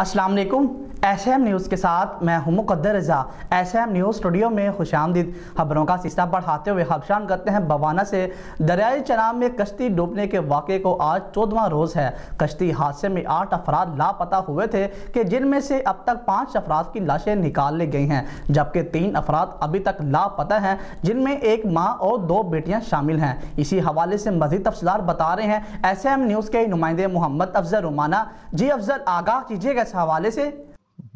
अस्सलाम वालेकुम। S M news के साथ मैं हूँ Muqaddar Raza. S M news studio में खुश आमदीद। खबरों का सिलसिला बढ़ाते हुए खबशान करते हैं बवाना से। दरियाई चनाब में कश्ती डूबने के वाक़े को आज चौदवा रोज़ है। कश्ती हादसे में आठ अफराद लापता हुए थे कि जिनमें से अब तक पाँच अफराद की लाशें निकाल ली गई हैं, जबकि तीन अफराद अभी तक लापता हैं, जिनमें एक माँ और दो बेटियाँ शामिल हैं। इसी हवाले से मजीद तफसलार बता रहे हैं एस एम न्यूज़ के नुमाइंदे मोहम्मद अफजल रुमाना। जी अफजल, आगाह कीजिएगा इस हवाले से।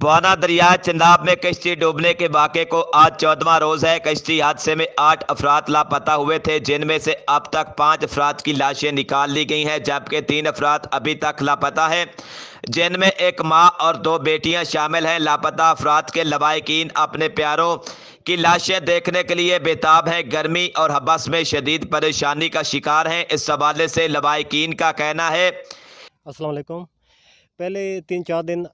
बाना दरिया चंदाब में कश्ती डूबने के वाक़े को आज चौदवा रोज़ है। कश्ती हादसे में आठ अफराद लापता हुए थे, जिनमें से अब तक पाँच अफराद की लाशें निकाल ली गई हैं, जबकि तीन अफराद अभी तक लापता है। जिनमें एक माँ और दो बेटियाँ शामिल हैं। लापता अफराद के लवाकिन अपने प्यारों की लाशें देखने के लिए बेताब हैं। गर्मी और हबस में शदीद परेशानी का शिकार हैं। इस हवाले से लवाकिन का कहना है। अस्सलाम वालेकुम। पहले तीन चार दिन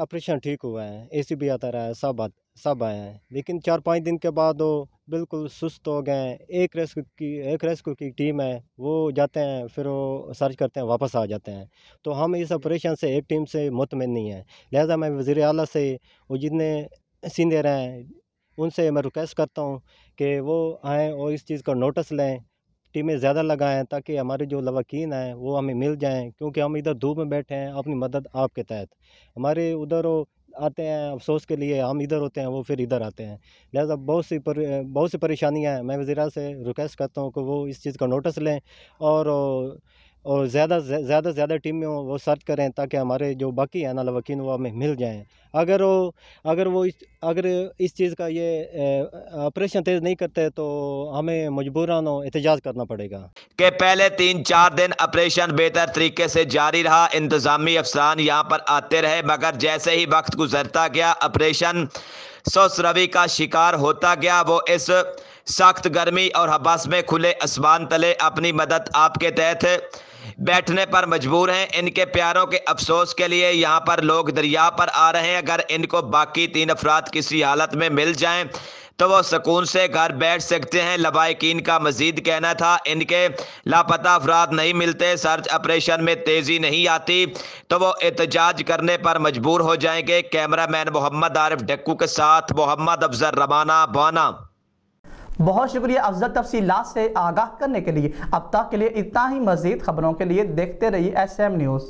ऑपरेशन ठीक हुआ है एसी भी आता रहा है, सब सब आए हैं। लेकिन चार पाँच दिन के बाद वो बिल्कुल सुस्त हो गए हैं। एक रेस्क्यू की, एक रेस्क्यू की टीम है, वो जाते हैं, फिर वो सर्च करते हैं, वापस आ जाते हैं। तो हम इस ऑपरेशन से एक टीम से मुतमिन नहीं है। लिहाजा मैं वज़ी अला से वो जितने सीनियर हैं, उनसे मैं रिक्वेस्ट करता हूँ कि वो आएँ और इस चीज़ का नोटिस लें। टीमें ज़्यादा लगाएँ ताकि हमारे जो लवाकिन हैं, वो हमें मिल जाएँ, क्योंकि हम इधर धूप में बैठे हैं, अपनी मदद आपके तहत। हमारे उधर आते हैं, अफसोस के लिए हम इधर होते हैं, वो फिर इधर आते हैं। लिहाजा बहुत सी पर, बहुत सी परेशानियाँ हैं। मैं वज़ीरा से रिक्वेस्ट करता हूँ कि वो इस चीज़ का नोटिस लें और और ज़्यादा ज़्यादा से ज़्यादा टीम में वो सर्च करें ताकि हमारे जो बाकी हैं ना लवकीन वो हमें मिल जाएँ। अगर वो अगर वो इस, अगर इस चीज़ का ये ऑपरेशन तेज़ नहीं करते तो हमें मजबूरान एहतजाज करना पड़ेगा। कि पहले तीन चार दिन ऑपरेशन बेहतर तरीके से जारी रहा, इंतज़ामी अफसरान यहाँ पर आते रहे, मगर जैसे ही वक्त गुजरता गया, ऑपरेशन सोसरवी का शिकार होता गया, वो इस सख्त गर्मी और हबास में खुले आसमान तले अपनी मदद आपके तहत बैठने पर मजबूर हैं। इनके प्यारों के अफसोस के लिए यहाँ पर लोग दरिया पर आ रहे हैं। अगर इनको बाकी तीन अफराद किसी हालत में मिल जाएँ तो वो सुकून से घर बैठ सकते हैं। लवाकिन का मजीद कहना था, इनके लापता अफराद नहीं मिलते सर्च ऑपरेशन में तेज़ी नहीं आती तो वो एहतजाज करने पर मजबूर हो जाएँगे। कैमरा मैन मोहम्मद आरिफ डक्कू के साथ मोहम्मद अफजर रवाना, बाना। बहुत शुक्रिया अफजल तफसीलात से आगाह करने के लिए। अब तक के लिए इतना ही मजीद खबरों के लिए देखते रहिए एस एम न्यूज़